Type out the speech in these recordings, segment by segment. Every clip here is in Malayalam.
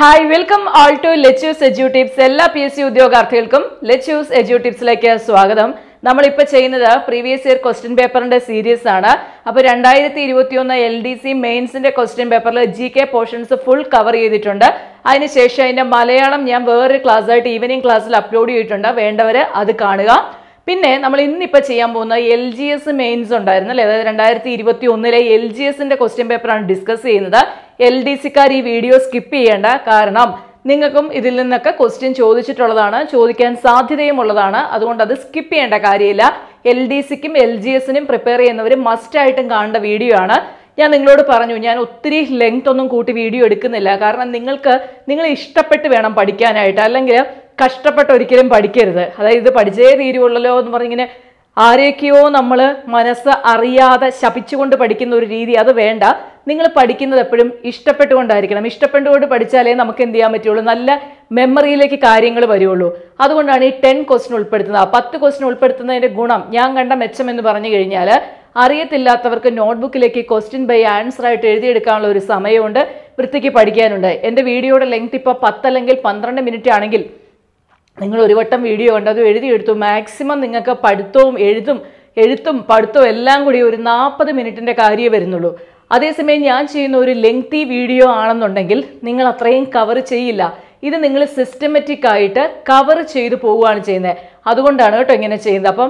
Hi welcome all to Lechu's edu tips എല്ലാ പി എസ് സി ഉദ്യോഗാർത്ഥികൾക്കും ലെച്യൂസ് എജ്യൂ ടിപ്സിലേക്ക് സ്വാഗതം. നമ്മളിപ്പോൾ ചെയ്യുന്നത് പ്രീവിയസ് ഇയർ ക്വസ്റ്റ്യൻ പേപ്പറിന്റെ സീരീസ് ആണ്. അപ്പോൾ രണ്ടായിരത്തി ഇരുപത്തി ഒന്ന് എൽ ഡി സി മെയിൻസിന്റെ ക്വസ്റ്റ്യൻ പേപ്പറിൽ G K portions full cover ചെയ്തിട്ടുണ്ട് അതിനുശേഷം അതിന്റെ മലയാളം ഞാൻ വേറൊരു ക്ലാസ്സായിട്ട് ഈവനിങ് ക്ലാസ്സിൽ അപ്ലോഡ് ചെയ്തിട്ടുണ്ട്. വേണ്ടവർ അത് കാണുക. പിന്നെ നമ്മൾ ഇന്നിപ്പോൾ ചെയ്യാൻ പോകുന്ന എൽ ജി എസ് മെയിൻസ് ഉണ്ടായിരുന്നു അല്ലേ? അതായത് രണ്ടായിരത്തി ഇരുപത്തി ഒന്നിലെ എൽ ജി എസിന്റെ ക്വസ്റ്റ്യൻ പേപ്പറാണ് ഡിസ്കസ് ചെയ്യുന്നത്. എൽ ഡി സിക്കാർ ഈ വീഡിയോ സ്കിപ്പ് ചെയ്യേണ്ട കാരണം നിങ്ങൾക്കും ഇതിൽ നിന്നൊക്കെ ക്വസ്റ്റ്യൻ ചോദിച്ചിട്ടുള്ളതാണ് ചോദിക്കാൻ സാധ്യതയുമുള്ളതാണ്. അതുകൊണ്ട് അത് സ്കിപ്പ് ചെയ്യേണ്ട കാര്യമില്ല. എൽ ഡി സിക്കും എൽ ജി എസിനും പ്രിപ്പയർ ചെയ്യുന്നവർ മസ്റ്റായിട്ടും കാണേണ്ട വീഡിയോ ആണ്. ഞാൻ നിങ്ങളോട് പറഞ്ഞു ഞാൻ ഒത്തിരി ലെങ്ത് ഒന്നും കൂട്ടി വീഡിയോ എടുക്കുന്നില്ല. കാരണം നിങ്ങൾക്ക് നിങ്ങൾ ഇഷ്ടപ്പെട്ട് വേണം പഠിക്കാനായിട്ട്. അല്ലെങ്കിൽ കഷ്ടപ്പെട്ട് ഒരിക്കലും പഠിക്കരുത്. അതായത് ഇത് പഠിച്ചേ തീരുവുള്ളല്ലോ എന്ന് പറഞ്ഞിങ്ങനെ ആരെയൊക്കെയോ നമ്മൾ മനസ്സ് അറിയാതെ ശപിച്ചുകൊണ്ട് പഠിക്കുന്ന ഒരു രീതി അത് വേണ്ട. നിങ്ങൾ പഠിക്കുന്നത് എപ്പോഴും ഇഷ്ടപ്പെട്ടുകൊണ്ടായിരിക്കണം. ഇഷ്ടപ്പെട്ടുകൊണ്ട് പഠിച്ചാലേ നമുക്ക് എന്ത് ചെയ്യാൻ പറ്റുള്ളൂ? നല്ല മെമ്മറിയിലേക്ക് കാര്യങ്ങൾ വരുള്ളൂ. അതുകൊണ്ടാണ് ഈ ടെൻ ക്വസ്റ്റ്യൻ ഉൾപ്പെടുത്തുന്നത്. ആ പത്ത് ക്വസ്റ്റ്യൻ ഉൾപ്പെടുത്തുന്നതിന്റെ ഗുണം ഞാൻ കണ്ട മെച്ചം എന്ന് പറഞ്ഞു കഴിഞ്ഞാൽ അറിയത്തില്ലാത്തവർക്ക് നോട്ട്ബുക്കിലേക്ക് ക്വസ്റ്റ്യൻ ബൈ ആൻസർ ആയിട്ട് എഴുതിയെടുക്കാനുള്ള ഒരു സമയമുണ്ട്. വൃത്തിക്ക് പഠിക്കാനുണ്ട്. എന്റെ വീഡിയോയുടെ ലെങ്ത് ഇപ്പോൾ പത്തല്ലെങ്കിൽ പന്ത്രണ്ട് മിനിറ്റ് ആണെങ്കിൽ നിങ്ങൾ ഒരു വട്ടം വീഡിയോ കണ്ട് അത് എഴുതിയെടുത്തു. മാക്സിമം നിങ്ങൾക്ക് പഠിത്തവും എഴുതും എഴുത്തും പഠിത്തവും എല്ലാം കൂടി ഒരു നാൽപ്പത് മിനിറ്റിന്റെ കാര്യമേ വരുന്നുള്ളൂ. അതേസമയം ഞാൻ ചെയ്യുന്ന ഒരു ലെങ്തി വീഡിയോ ആണെന്നുണ്ടെങ്കിൽ നിങ്ങൾ അത്രയും കവർ ചെയ്യില്ല. ഇത് നിങ്ങൾ സിസ്റ്റമാറ്റിക് ആയിട്ട് കവർ ചെയ്തു പോവുകയാണ് ചെയ്യുന്നത്. അതുകൊണ്ടാണ് കേട്ടോ ഇങ്ങനെ ചെയ്യുന്നത്. അപ്പം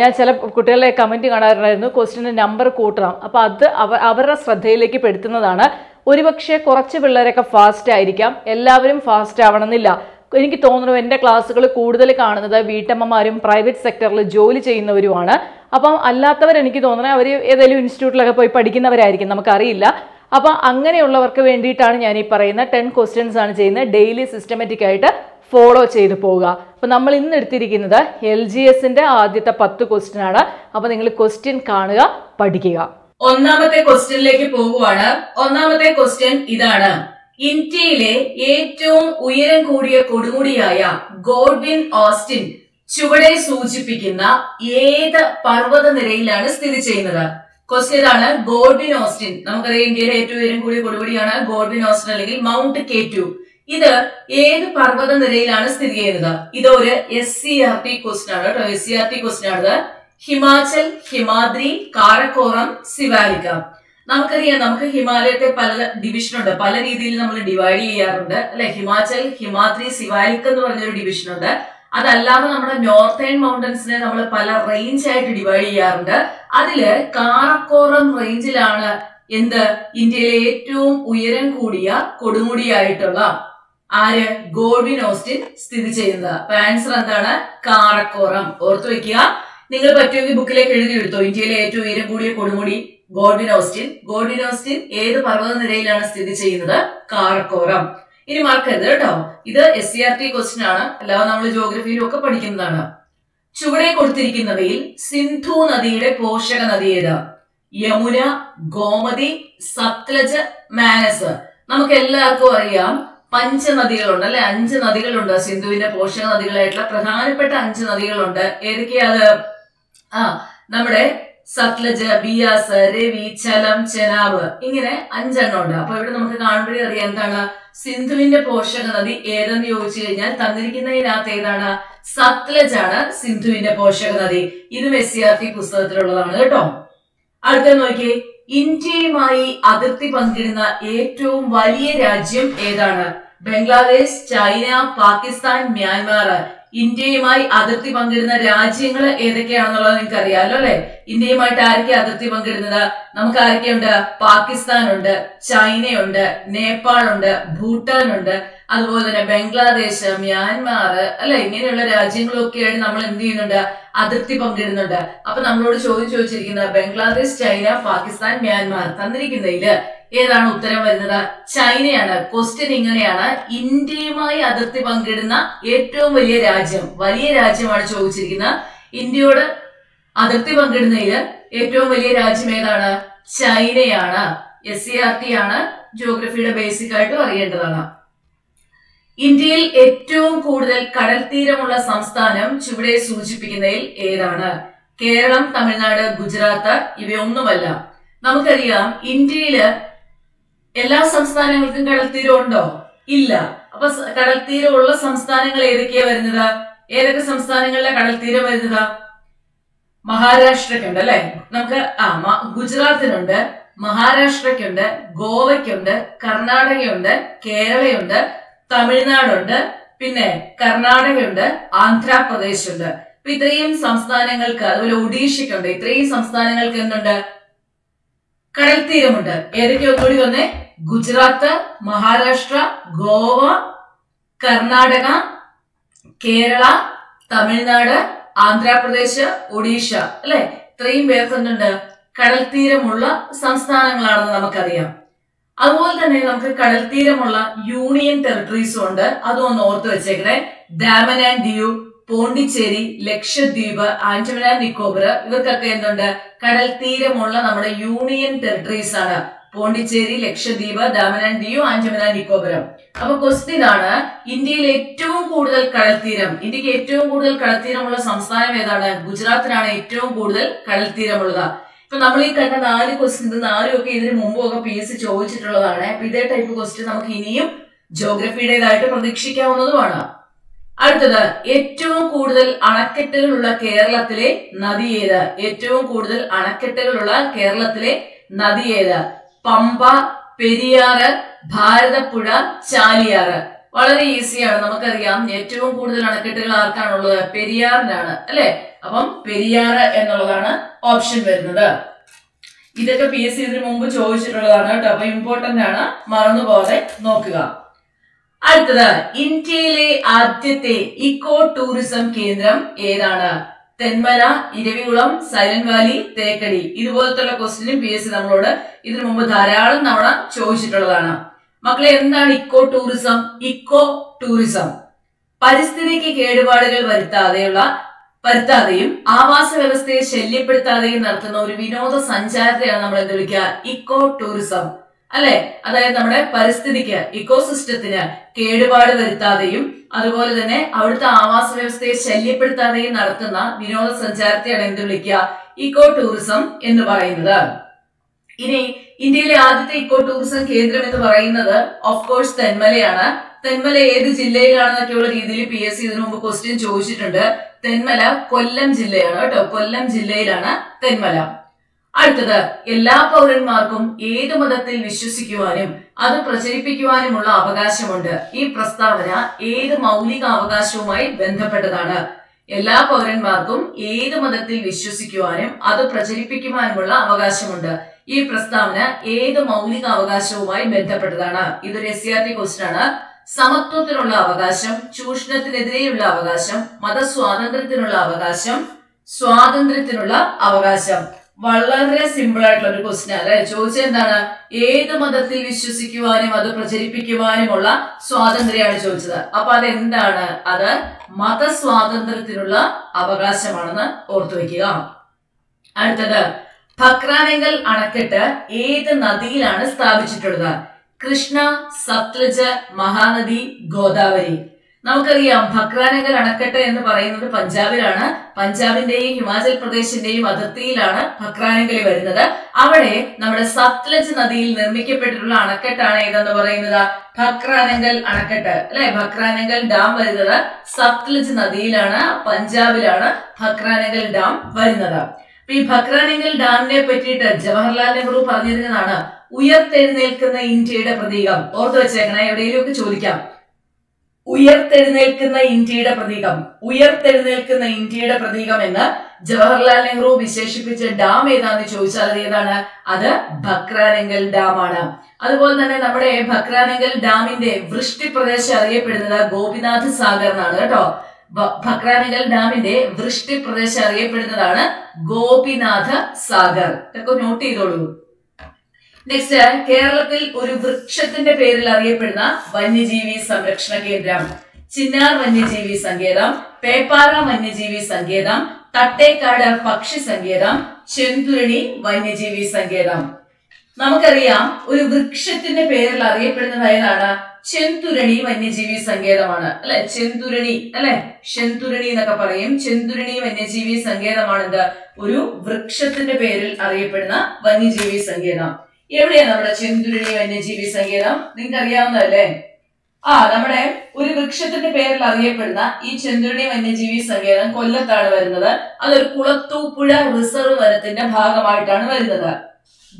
ഞാൻ ചില കുട്ടികളെ കമന്റ് കാണാറുണ്ടായിരുന്നു ക്വസ്റ്റിന്റെ നമ്പർ കൂട്ടണം. അപ്പോൾ അത് അവ അവരുടെ ശ്രദ്ധയിലേക്ക് പെടുത്തുന്നതാണ്. ഒരുപക്ഷെ കുറച്ച് പിള്ളേരൊക്കെ ഫാസ്റ്റ് ആയിരിക്കാം. എല്ലാവരും ഫാസ്റ്റ് ആവണമെന്നില്ല. എനിക്ക് തോന്നുന്നു എന്റെ ക്ലാസ്സുകൾ കൂടുതൽ കാണുന്നത് വീട്ടമ്മമാരും പ്രൈവറ്റ് സെക്ടറിൽ ജോലി ചെയ്യുന്നവരുമാണ്. അപ്പം അല്ലാത്തവർ എനിക്ക് തോന്നുന്നത് അവർ ഏതെങ്കിലും ഇൻസ്റ്റിറ്റ്യൂട്ടിലൊക്കെ പോയി പഠിക്കുന്നവരായിരിക്കും നമുക്കറിയില്ല. അപ്പം അങ്ങനെയുള്ളവർക്ക് വേണ്ടിയിട്ടാണ് ഞാൻ ഈ പറയുന്ന ടെൻ ക്വസ്റ്റ്യൻസ് ആണ് ചെയ്യുന്നത്. ഡെയിലി സിസ്റ്റമാറ്റിക് ആയിട്ട് ഫോളോ ചെയ്തു പോവുക. അപ്പം നമ്മൾ ഇന്ന് എടുത്തിരിക്കുന്നത് എൽ ജി എസിന്റെ ആദ്യത്തെ പത്ത് ക്വസ്റ്റ്യൻ ആണ്. അപ്പോൾ നിങ്ങൾ ക്വസ്റ്റ്യൻ കാണുക പഠിക്കുക. ഒന്നാമത്തെ ക്വസ്റ്റ്യനിലേക്ക് പോവുകയാണ് ഒന്നാമത്തെ ക്വസ്റ്റ്യൻ ഇതാണ്. ഇന്ത്യയിലെ ഏറ്റവും ഉയരം കൂടിയ കൊടുമുടിയായ ഗോഡ്വിൻ ഓസ്റ്റിൻ ചുവടെ സൂചിപ്പിക്കുന്ന ഏത് പർവത നിരയിലാണ് സ്ഥിതി ചെയ്യുന്നത്? ക്വസ്റ്റ്യൻ ഇതാണ് ഗോഡ്വിൻ ഓസ്റ്റിൻ. നമുക്കറിയാം ഇന്ത്യയിലെ ഏറ്റവും ഉയരം കൂടിയ കൊടുമുടിയാണ് ഗോഡ്വിൻ ഓസ്റ്റിൻ അല്ലെങ്കിൽ മൗണ്ട് കെ ടു. ഇത് ഏത് പർവത നിരയിലാണ് സ്ഥിതി ചെയ്യുന്നത്? ഇത് ഒരു S C R T question ആണ് കേട്ടോ. S C R T question ആണ് ഹിമാചൽ ഹിമാദ്രി കാരക്കോറം സിവാലിക്ക നമുക്കറിയാം നമുക്ക് ഹിമാലയത്തെ പല ഡിവിഷൻ ഉണ്ട്. പല രീതിയിൽ നമ്മൾ ഡിവൈഡ് ചെയ്യാറുണ്ട്. അല്ലെ? ഹിമാചൽ ഹിമാദ്രി സിവാലിക് എന്ന് പറഞ്ഞൊരു ഡിവിഷൻ ഉണ്ട്. അതല്ലാതെ നമ്മുടെ നോർത്തേൺ മൗണ്ടൻസിനെ നമ്മൾ പല റേഞ്ച് ആയിട്ട് ഡിവൈഡ് ചെയ്യാറുണ്ട്. അതിൽ കാറക്കോറം റേഞ്ചിലാണ് എന്ത്? ഇന്ത്യയിലെ ഏറ്റവും ഉയരം കൂടിയ കൊടുമുടിയായിട്ടുള്ള ആര്? ഗോഡ്വിൻ ഓസ്റ്റിൻ സ്ഥിതി ചെയ്യുന്നത്. അപ്പൊ ആൻസർ എന്താണ്? കാറക്കോറം. ഓർത്തു വെക്കുക. നിങ്ങൾ പറ്റുമെങ്കിൽ ബുക്കിലേക്ക് എഴുതി എടുത്തോ ഇന്ത്യയിലെ ഏറ്റവും ഉയരം കൂടിയ കൊടുമുടി. Godwin Austin. ഗോഡ്വിൻ ഓസ്റ്റിൻ ഏത് പർവത നിരയിലാണ് സ്ഥിതി ചെയ്യുന്നത്? കാർക്കോറം. ഇനി മറക്കരുത് കേട്ടോ. ഇത് S C R T question ആണ്. അല്ലാതെ നമ്മൾ ജോഗ്രഫിയിലും ഒക്കെ പഠിക്കുന്നതാണ്. ചുവടെ കൊടുത്തിരിക്കുന്നവയിൽ സിന്ധു നദിയുടെ പോഷക നദി ഏത്? യമുന ഗോമതി സത്ലജ് മാനസ്. നമുക്ക് എല്ലാവർക്കും അറിയാം പഞ്ചനദികളുണ്ട് അല്ലെ? അഞ്ച് നദികളുണ്ട്. സിന്ധുവിന്റെ പോഷക നദികളായിട്ടുള്ള പ്രധാനപ്പെട്ട അഞ്ച് നദികളുണ്ട്. ഏതൊക്കെയാ അത്? ആ നമ്മുടെ സത്ലജ് ബിയാസ് രവി ചലം ചെനാബ് ഇങ്ങനെ അഞ്ചെണ്ണം ഉണ്ട് അപ്പൊ ഇവിടെ നമുക്ക് കാണുമ്പോഴേ അറിയാം എന്താണ്? സിന്ധുവിന്റെ പോഷക നദി ഏതെന്ന് ചോദിച്ചു കഴിഞ്ഞാൽ തന്നിരിക്കുന്നതിനകത്ത് ഏതാണ്? സത്ലജ് ആണ് സിന്ധുവിന്റെ പോഷക നദി. ഇത് ടി പുസ്തകത്തിലുള്ളതാണ് കേട്ടോ. അടുത്ത നോക്കിയേ. ഇന്ത്യയുമായി അതിർത്തി പങ്കിടുന്ന ഏറ്റവും വലിയ രാജ്യം ഏതാണ്? Bangladesh China Pakistan Myanmar. ഇന്ത്യയുമായി അതിർത്തി പങ്കിടുന്ന രാജ്യങ്ങൾ ഏതൊക്കെയാണെന്നുള്ളത് നിങ്ങൾക്ക് അറിയാമല്ലോ അല്ലെ? ഇന്ത്യയുമായിട്ട് ആരൊക്കെ അതിർത്തി പങ്കിടുന്നത്? നമുക്ക് ആരൊക്കെയുണ്ട് പാകിസ്ഥാൻ ഉണ്ട് ചൈനയുണ്ട് ഭൂട്ടാൻ ഉണ്ട് അതുപോലെ തന്നെ ബംഗ്ലാദേശ് മ്യാൻമാർ അല്ലെ? ഇങ്ങനെയുള്ള രാജ്യങ്ങളൊക്കെയായിട്ട് നമ്മൾ എന്ത് ചെയ്യുന്നുണ്ട്? അതിർത്തി പങ്കിടുന്നുണ്ട്. അപ്പൊ നമ്മളോട് ചോദ്യം ചോദിച്ചിരിക്കുന്നത് ബംഗ്ലാദേശ് ചൈന പാകിസ്ഥാൻ മ്യാൻമാർ തന്നിരിക്കുന്നതിൽ ഏതാണ് ഉത്തരം വരുന്നത്? ചൈനയാണ്. ക്വസ്റ്റ്യൻ ഇങ്ങനെയാണ്. ഇന്ത്യയുമായി അതിർത്തി പങ്കിടുന്ന ഏറ്റവും വലിയ രാജ്യം വലിയ രാജ്യമാണ് ചോദിച്ചിരിക്കുന്നത്. ഇന്ത്യയോട് അതിർത്തി പങ്കിടുന്നതിൽ ഏറ്റവും വലിയ രാജ്യം ഏതാണ്? ചൈനയാണ്. എസ് സി ആർ ടി ആണ് ജോഗ്രഫിയുടെ ബേസിക് ആയിട്ടും അറിയേണ്ടതാണ് ഇന്ത്യയിൽ ഏറ്റവും കൂടുതൽ കടൽ തീരമുള്ള സംസ്ഥാനം ചുവടെ സൂചിപ്പിക്കുന്നതിൽ ഏതാണ്? കേരളം തമിഴ്നാട് ഗുജറാത്ത് ഇവയൊന്നുമല്ല. നമുക്കറിയാം ഇന്ത്യയിൽ എല്ലാ സംസ്ഥാനങ്ങൾക്കും കടൽത്തീരം ഉണ്ടോ ഇല്ല. അപ്പൊ കടൽത്തീരം കടൽ തീരമുള്ള സംസ്ഥാനങ്ങൾ ഏതൊക്കെയാ വരുന്നത്? ഏതൊക്കെ സംസ്ഥാനങ്ങളിലെ കടൽ തീരം വരുന്നത്? മഹാരാഷ്ട്രക്കുണ്ട് അല്ലെ? നമുക്ക് ആ ഗുജറാത്തിനുണ്ട് മഹാരാഷ്ട്രക്കുണ്ട് ഗോവയ്ക്കുണ്ട് കർണാടകയുണ്ട് കേരളയുണ്ട് തമിഴ്നാടുണ്ട് പിന്നെ കർണാടകയുണ്ട് ആന്ധ്രാപ്രദേശ് ഉണ്ട് ഇത്രയും സംസ്ഥാനങ്ങൾക്ക് അതുപോലെ ഒഡീഷയ്ക്കുണ്ട്. ഇത്രയും സംസ്ഥാനങ്ങൾക്ക് എന്തുണ്ട്? കടൽ തീരമുണ്ട്. ഏതൊക്കെ ഒന്നുകൂടി വന്നേ? ഗുജറാത്ത് മഹാരാഷ്ട്ര ഗോവ കർണാടക കേരള തമിഴ്നാട് ആന്ധ്രാപ്രദേശ് ഒഡീഷ. അല്ലെ? ഇത്രയും പേർ തന്നെയുണ്ട് കടൽ തീരമുള്ള സംസ്ഥാനങ്ങളാണെന്ന് നമുക്കറിയാം. അതുപോലെ തന്നെ നമുക്ക് കടൽ തീരമുള്ള യൂണിയൻ ടെറിട്ടറീസും ഉണ്ട്. അതും ഒന്ന് ഓർത്ത് വെച്ചേക്കണേ. ഡാമൻ ആൻഡ് ഡ്യൂ പോണ്ടിച്ചേരി ലക്ഷദ്വീപ് ആൻഡമാൻ ആൻഡ് നിക്കോബർ ഇവർക്കൊക്കെ എന്തുണ്ട്? കടൽ തീരമുള്ള നമ്മുടെ യൂണിയൻ ടെറിട്ടറീസ് ആണ്. പോണ്ടിച്ചേരി ലക്ഷദ്വീപ് ദാമൻ ആൻഡ് ദിയു ആൻഡമാൻ ആൻഡ് നിക്കോബരം അപ്പൊ ക്വസ്റ്റ്യൻ ആണ് ഇന്ത്യയിൽ ഏറ്റവും കൂടുതൽ കടൽത്തീരം തീരം ഇന്ത്യയ്ക്ക് ഏറ്റവും കൂടുതൽ കടൽത്തീരമുള്ള സംസ്ഥാനം ഏതാണ്? ഗുജറാത്തിനാണ് ഏറ്റവും കൂടുതൽ കടൽത്തീരമുള്ളത് ഇപ്പൊ നമ്മൾ ഈ കണ്ട നാല് ക്വസ്റ്റ്യൻ നാലും ഒക്കെ ഇതിന് മുമ്പും ഒക്കെ പി എസ് ചോദിച്ചിട്ടുള്ളതാണ്. അപ്പൊ ഇതേ ടൈപ്പ് ക്വസ്റ്റ്യൻ നമുക്ക് ഇനിയും ജോഗ്രഫിയുടേതായിട്ട് പ്രതീക്ഷിക്കാവുന്നതുമാണ്. അടുത്തത് ഏറ്റവും കൂടുതൽ അണക്കെട്ടുകളുള്ള കേരളത്തിലെ നദി ഏത്? ഏറ്റവും കൂടുതൽ അണക്കെട്ടുകളുള്ള കേരളത്തിലെ നദി ഏത്? പമ്പ പെരിയാറ് ഭാരതപ്പുഴ ചാലിയാറ്. വളരെ ഈസിയാണ് നമുക്കറിയാം. ഏറ്റവും കൂടുതൽ അണക്കെട്ടുകൾ ആർക്കാണുള്ളത്? പെരിയാറിനാണ് അല്ലെ? അപ്പം പെരിയാറ് എന്നുള്ളതാണ് ഓപ്ഷൻ വരുന്നത്. ഇതൊക്കെ പി എസ് സി ഇതിനു മുമ്പ് ചോദിച്ചിട്ടുള്ളതാണ് കേട്ടോ. അപ്പൊ ഇമ്പോർട്ടന്റ് ആണ്. മറന്നുപോലെ നോക്കുക. അടുത്തത് ഇന്ത്യയിലെ ആദ്യത്തെ ഇക്കോ ടൂറിസം കേന്ദ്രം ഏതാണ്? Thenmala Eravikulam silent valley Thekkady. ഇതുപോലത്തെ ക്വസ്റ്റിനും പി എസ് സി നമ്മളോട് ഇതിനു മുമ്പ് ധാരാളം തവണ ചോദിച്ചിട്ടുള്ളതാണ്. മക്കളെ എന്താണ് ഇക്കോ ടൂറിസം? Eco tourism. പരിസ്ഥിതിക്ക് കേടുപാടുകൾ വരുത്താതെയുള്ള വരുത്താതെയും ആവാസ വ്യവസ്ഥയെ ശല്യപ്പെടുത്താതെയും നടത്തുന്ന ഒരു വിനോദ സഞ്ചാരത്തെയാണ് നമ്മൾ എന്ത് വിളിക്കുക? Eco tourism. അല്ലെ? അതായത് നമ്മുടെ പരിസ്ഥിതിക്ക് ഇക്കോസിസ്റ്റത്തിന് കേടുപാട് വരുത്താതെയും അതുപോലെ തന്നെ അവിടുത്തെ ആവാസ വ്യവസ്ഥയെ ശല്യപ്പെടുത്താതെയും നടത്തുന്ന വിനോദസഞ്ചാരത്തെയാണ് എന്ത് വിളിക്കുക? ഇക്കോ ടൂറിസം എന്ന് പറയുന്നത്. ഇനി ഇന്ത്യയിലെ ആദ്യത്തെ ഇക്കോ ടൂറിസം കേന്ദ്രം എന്ന് പറയുന്നത് ഓഫ് കോഴ്സ് തെന്മലയാണ്. തെന്മല ഏത് ജില്ലയിലാണെന്നൊക്കെയുള്ള രീതിയിൽ പി എസ് സി ഇതിനു മുമ്പ് ക്വസ്റ്റ്യൻ ചോദിച്ചിട്ടുണ്ട്. തെന്മല കൊല്ലം ജില്ലയാണ് കേട്ടോ. കൊല്ലം ജില്ലയിലാണ് തെന്മല. അടുത്തത് എല്ലാ പൗരന്മാർക്കും ഏത് മതത്തിൽ വിശ്വസിക്കുവാനും അത് പ്രചരിപ്പിക്കുവാനുമുള്ള അവകാശമുണ്ട്. ഈ പ്രസ്താവന ഏത് മൗലിക അവകാശവുമായി ബന്ധപ്പെട്ടതാണ്. എല്ലാ പൗരന്മാർക്കും ഏത് മതത്തിൽ വിശ്വസിക്കുവാനും അത് പ്രചരിപ്പിക്കുവാനുമുള്ള അവകാശമുണ്ട്. ഈ പ്രസ്താവന ഏത് മൗലിക അവകാശവുമായി ബന്ധപ്പെട്ടതാണ്. ഇതൊരു എസ് സി ടി ആണ്. സമത്വത്തിനുള്ള അവകാശം ചൂഷണത്തിനെതിരെയുള്ള അവകാശം മതസ്വാതന്ത്ര്യത്തിനുള്ള അവകാശം സ്വാതന്ത്ര്യത്തിനുള്ള അവകാശം. വളരെ സിമ്പിൾ ആയിട്ടുള്ള ഒരു ക്വസ്റ്റ്യൻ അല്ലെ? ചോദിച്ചത് എന്താണ്? ഏത് മതത്തിൽ വിശ്വസിക്കുവാനും അത് പ്രചരിപ്പിക്കുവാനുമുള്ള സ്വാതന്ത്ര്യമാണ് ചോദിച്ചത്. അപ്പൊ അതെന്താണ്? അത് മതസ്വാതന്ത്ര്യത്തിനുള്ള അവകാശമാണെന്ന് ഓർത്തു വെക്കുക അടുത്തത് ഭക്രാനെങ്കൽ അണക്കെട്ട് ഏത് നദിയിലാണ് സ്ഥാപിച്ചിട്ടുള്ളത്? കൃഷ്ണ സത്ലജ് മഹാനദി ഗോദാവരി. നമുക്കറിയാം ഭക്രാനഗർ അണക്കെട്ട് എന്ന് പറയുന്നത് പഞ്ചാബിലാണ്. പഞ്ചാബിന്റെയും ഹിമാചൽ പ്രദേശിന്റെയും അതിർത്തിയിലാണ് ഭക്രാനങ്കൽ വരുന്നത്. അവിടെ നമ്മുടെ സത്ലജ് നദിയിൽ നിർമ്മിക്കപ്പെട്ടിട്ടുള്ള അണക്കെട്ടാണ് ഏതെന്ന് പറയുന്നത്? ഭക്രാനങ്കൽ അണക്കെട്ട്. അല്ലെ? ഭക്രാനങ്കൽ ഡാം വരുന്നത് സത്ലജ് നദിയിലാണ് പഞ്ചാബിലാണ് ഭക്രാനങ്കൽ ഡാം വരുന്നത്. ഈ ഭക്രാനങ്കൽ ഡാമിനെ പറ്റിയിട്ട് ജവഹർലാൽ നെഹ്റു പറഞ്ഞിരുന്നതാണ് ഉയർത്തെഴുന്നേൽക്കുന്ന ഇന്ത്യയുടെ പ്രതീകം. ഓർത്തു വെച്ചേക്കണേ എവിടെയെങ്കിലും ചോദിക്കാം. ഉയർത്തെഴുന്നേൽക്കുന്ന ഇന്ത്യയുടെ പ്രതീകം ഉയർത്തെഴുന്നേൽക്കുന്ന ഇന്ത്യയുടെ പ്രതീകം എന്ന് ജവഹർലാൽ നെഹ്റു വിശേഷിപ്പിച്ച ഡാം ഏതാന്ന് ചോദിച്ചാൽ അത് ഏതാണ്? അത് ഭക്രാനെങ്കൽ ഡാം ആണ് അതുപോലെ തന്നെ നമ്മുടെ ഭക്രാനെങ്കൽ ഡാമിന്റെ വൃഷ്ടി പ്രദേശം അറിയപ്പെടുന്നത് ഗോപിനാഥ് സാഗർ എന്നാണ് കേട്ടോ ഭക്രാനെങ്കൽ ഡാമിന്റെ വൃഷ്ടി പ്രദേശം അറിയപ്പെടുന്നതാണ് ഗോപിനാഥ് സാഗർ. ഇതൊക്കെ നോട്ട് ചെയ്തോളൂ. നെക്സ്റ്റ് കേരളത്തിൽ ഒരു വൃക്ഷത്തിന്റെ പേരിൽ അറിയപ്പെടുന്ന വന്യജീവി സംരക്ഷണ കേന്ദ്രം. ചിന്നാർ വന്യജീവി സങ്കേതം പേപ്പാറ വന്യജീവി സങ്കേതം തട്ടേക്കാട് പക്ഷി സങ്കേതം ചെന്തുരണി വന്യജീവി സങ്കേതം. നമുക്കറിയാം ഒരു വൃക്ഷത്തിന്റെ പേരിൽ അറിയപ്പെടുന്നത് ഏതാണ്? ചെന്തുരണി വന്യജീവി സങ്കേതമാണ്. അല്ലെ? ചെന്തുരണി അല്ലെ? ചെന്തുരണി എന്നൊക്കെ പറയും. ചെന്തുരണി വന്യജീവി സങ്കേതമാണിത് ഒരു വൃക്ഷത്തിന്റെ പേരിൽ അറിയപ്പെടുന്ന വന്യജീവി സങ്കേതം. എവിടെയാണ് നമ്മുടെ ചെന്തുരുണി വന്യജീവി സങ്കേതം? നിങ്ങൾക്ക് അറിയാവുന്നതല്ലേ ആ നമ്മുടെ ഒരു വൃക്ഷത്തിന്റെ പേരിൽ അറിയപ്പെടുന്ന ഈ ചെന്തുരുണി വന്യജീവി സങ്കേതം കൊല്ലത്താണ് വരുന്നത്. അതൊരു കുളത്തൂപ്പുഴ റിസർവ് വനത്തിന്റെ ഭാഗമായിട്ടാണ് വരുന്നത്.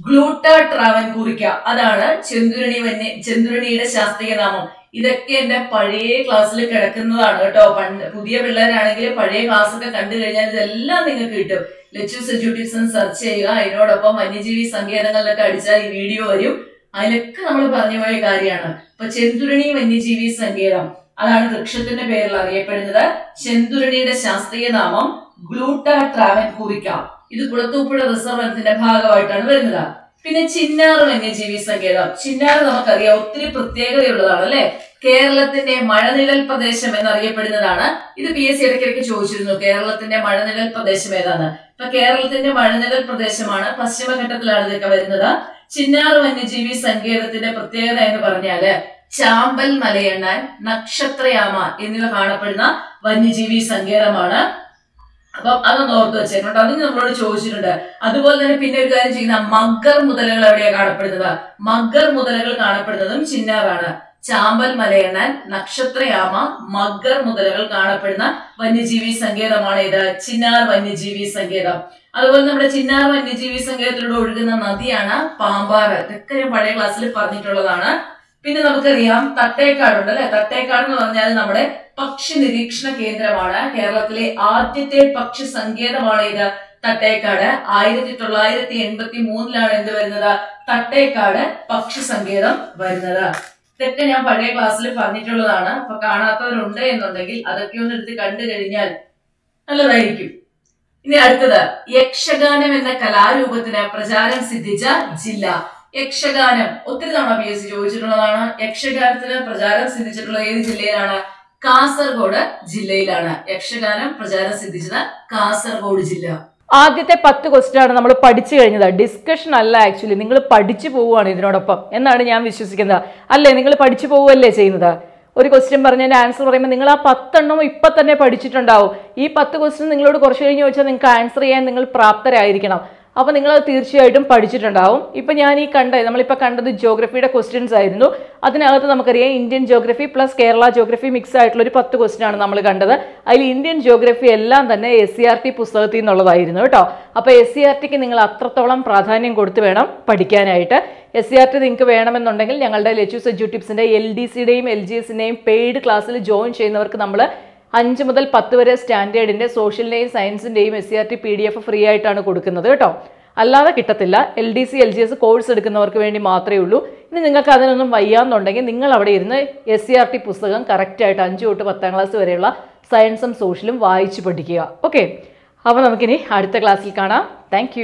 ഗ്ലൂട്ട ട്രാവൻകൂറിക്ക അതാണ് ചെന്തുരുണി വന്യ ചെന്തുരുണിയുടെ ശാസ്ത്രീയ നാമം. ഇതൊക്കെ എന്റെ പഴയ ക്ലാസ്സിൽ കിടക്കുന്നതാണ് കേട്ടോ. പണ്ട് പുതിയ പിള്ളേരാണെങ്കിൽ പഴയ ക്ലാസ്സൊക്കെ കണ്ടു കഴിഞ്ഞാൽ ഇതെല്ലാം നിങ്ങൾക്ക് കിട്ടും. ലെച്ചൂസ് എഡ്യൂട്ടിക്സ് സെർച്ച് ചെയ്യുക. അതിനോടൊപ്പം വന്യജീവി സങ്കേതങ്ങളിലൊക്കെ അടിച്ചാൽ ഈ വീഡിയോ വരും. അതിലൊക്കെ നമ്മൾ പറഞ്ഞു പോയ കാര്യമാണ്. ഇപ്പൊ ചെന്തുരണി വന്യജീവി സങ്കേതം. അതാണ് വൃക്ഷത്തിന്റെ പേരിൽ അറിയപ്പെടുന്നത്. ചെന്തുരണിയുടെ ശാസ്ത്രീയ നാമം ഗ്ലൂട്ട ട്രാവൻകൂറിക്ക ഇത് കുളത്തൂപ്പുഴ റിസർവ് വനത്തിന്റെ ഭാഗമായിട്ടാണ് വരുന്നത്. പിന്നെ ചിന്നാർ വന്യജീവി സങ്കേതം. ചിന്നാർ നമുക്കറിയാം ഒത്തിരി പ്രത്യേകതയുള്ളതാണ് അല്ലെ കേരളത്തിന്റെ മഴനിഴൽ പ്രദേശം എന്നറിയപ്പെടുന്നതാണ്. ഇത് പി എസ് സി ഇടയ്ക്കിടയ്ക്ക് ചോദിച്ചിരുന്നു കേരളത്തിന്റെ മഴനിഴൽ പ്രദേശം ഏതാണ്? ഇപ്പൊ കേരളത്തിന്റെ മഴനിഴൽ പ്രദേശമാണ് പശ്ചിമഘട്ടത്തിലാണ് ഇതൊക്കെ വരുന്നത്. ചിന്നാർ വന്യജീവി സങ്കേതത്തിന്റെ പ്രത്യേകത എന്ന് പറഞ്ഞാൽ ചാമ്പൽ മലയണ്ണാൻ നക്ഷത്രയാമ എന്നിവ കാണപ്പെടുന്ന വന്യജീവി സങ്കേതമാണ്. അപ്പം അതൊന്ന് ഓർത്ത് വെച്ചേക്കുന്നുണ്ട് അതിന് നമ്മളോട് ചോദിച്ചിട്ടുണ്ട്. അതുപോലെ തന്നെ പിന്നെ ഒരു കാര്യം ചെയ്യുന്ന മഗ്ഗർ മുതലകൾ എവിടെയാണ് കാണപ്പെടുന്നത്? മഗ്ഗർ മുതലകൾ കാണപ്പെടുന്നതും ചിന്നാറാണ് ചാമ്പൽ മലയണ്ണൻ നക്ഷത്രയാമ മഗ്ഗർ മുതലകൾ കാണപ്പെടുന്ന വന്യജീവി സങ്കേതമാണ് ഇത്. ചിന്നാർ വന്യജീവി സങ്കേതം. അതുപോലെ നമ്മുടെ ചിന്നാർ വന്യജീവി സങ്കേതത്തിലൂടെ ഒഴുകുന്ന നദിയാണ് പാമ്പാർ ഇതൊക്കെ ഞാൻ പഴയ ക്ലാസ്സിൽ പറഞ്ഞിട്ടുള്ളതാണ്. പിന്നെ നമുക്കറിയാം തട്ടേക്കാടുണ്ട് അല്ലെ? തട്ടേക്കാട് എന്ന് പറഞ്ഞാൽ നമ്മുടെ പക്ഷി നിരീക്ഷണ കേന്ദ്രമാണ് കേരളത്തിലെ ആദ്യത്തെ പക്ഷി സങ്കേതമാണ് ഇത്. തട്ടേക്കാട് ആയിരത്തി തൊള്ളായിരത്തി എൺപത്തി മൂന്നിലാണ് എന്ത് വരുന്നത്? തട്ടേക്കാട് പക്ഷി സങ്കേതം വരുന്നത്. ഇതൊക്കെ ഞാൻ പഴയ ക്ലാസ്സിൽ പറഞ്ഞിട്ടുള്ളതാണ്. അപ്പൊ കാണാത്തവരുണ്ട് എന്നുണ്ടെങ്കിൽ അതൊക്കെ ഒന്ന് എടുത്ത് കണ്ടു കഴിഞ്ഞാൽ നല്ലതായിരിക്കും. ഇനി അടുത്തത്. യക്ഷഗാനം എന്ന കലാരൂപത്തിന് പ്രചാരം സിദ്ധിച്ച ജില്ല. യക്ഷഗാനം ഒത്തിരി തവണ പി എസ് സി ചോദിച്ചിട്ടുള്ളതാണ്. യക്ഷഗാനത്തിന് പ്രചാരം സിദ്ധിച്ചിട്ടുള്ള ഏത് ജില്ലയിലാണ്? കാസർഗോഡ് ജില്ലയിലാണ്. യക്ഷഗാനം പ്രചാരം സിദ്ധിച്ചത് കാസർഗോഡ് ജില്ല. ആദ്യത്തെ പത്ത് ക്വസ്റ്റ്യൻ ആണ് നമ്മൾ പഠിച്ചു കഴിഞ്ഞത്. ഡിസ്കഷൻ അല്ല ആക്ച്വലി നിങ്ങൾ പഠിച്ചു പോവുകയാണ് ഇതിനോടൊപ്പം. എന്നാണ് ഞാൻ വിശ്വസിക്കുന്നത്. അല്ലേ നിങ്ങൾ പഠിച്ചു പോവുകയല്ലേ ചെയ്യുന്നത്? ഒരു ക്വസ്റ്റ്യൻ പറഞ്ഞതിന്റെ ആൻസർ പറയുമ്പോൾ നിങ്ങൾ ആ പത്തെണ്ണവും ഇപ്പം തന്നെ പഠിച്ചിട്ടുണ്ടാവും. ഈ പത്ത് ക്വസ്റ്റ്യൻ നിങ്ങളോട് കുറച്ച് കഴിഞ്ഞ് ചോദിച്ചാൽ നിങ്ങൾക്ക് ആൻസർ ചെയ്യാൻ നിങ്ങൾ പ്രാപ്തരായിരിക്കണം. അപ്പോൾ നിങ്ങൾ അത് തീർച്ചയായിട്ടും പഠിച്ചിട്ടുണ്ടാവും. ഇപ്പം ഞാൻ ഈ കണ്ട നമ്മളിപ്പോൾ കണ്ടത് ജോഗ്രഫിയുടെ ക്വസ്റ്റ്യൻസ് ആയിരുന്നു. അതിനകത്ത് നമുക്കറിയാം Indian geography plus Kerala geography mix ആയിട്ടുള്ള ഒരു പത്ത് ക്വസ്റ്റ്യൻ ആണ് നമ്മൾ കണ്ടത്. അതിൽ ഇന്ത്യൻ ജോഗ്രഫി എല്ലാം തന്നെ എസ് സി ആർ ടി പുസ്തകത്തിൽ നിന്നുള്ളതായിരുന്നു കേട്ടോ. അപ്പോൾ എസ് സി ആർ ടിക്ക് നിങ്ങൾ അത്രത്തോളം പ്രാധാന്യം കൊടുത്ത് വേണം പഠിക്കാനായിട്ട്. എസ് സി ആർ ടി നിങ്ങൾക്ക് വേണമെന്നുണ്ടെങ്കിൽ ഞങ്ങളുടെ ലെച്ചൂസ് എജ്യൂട്ടിപ്സിന്റെ എൽ ഡി സിയുടെയും എൽ ജി എസിന്റെയും പെയ്ഡ് ക്ലാസ്സിൽ ജോയിൻ ചെയ്യുന്നവർക്ക് നമ്മൾ അഞ്ച് മുതൽ പത്ത് വരെ സ്റ്റാൻഡേർഡിന്റെ സോഷ്യലിന്റെയും സയൻസിന്റെയും S C R T P D F free ആയിട്ടാണ് കൊടുക്കുന്നത് കേട്ടോ. അല്ലാതെ കിട്ടത്തില്ല. L D C L G S course എടുക്കുന്നവർക്ക് വേണ്ടി മാത്രമേ ഉള്ളൂ. ഇനി നിങ്ങൾക്ക് അതിനൊന്നും വയ്യാന്നുണ്ടെങ്കിൽ നിങ്ങൾ അവിടെ ഇരുന്ന് എസ് സി ആർ ടി പുസ്തകം കറക്റ്റായിട്ട് അഞ്ച് തൊട്ട് പത്താം ക്ലാസ് വരെയുള്ള സയൻസും സോഷ്യലും വായിച്ച് പഠിക്കുക. ഓക്കെ അപ്പോൾ നമുക്കിനി അടുത്ത ക്ലാസ്സിൽ കാണാം. താങ്ക്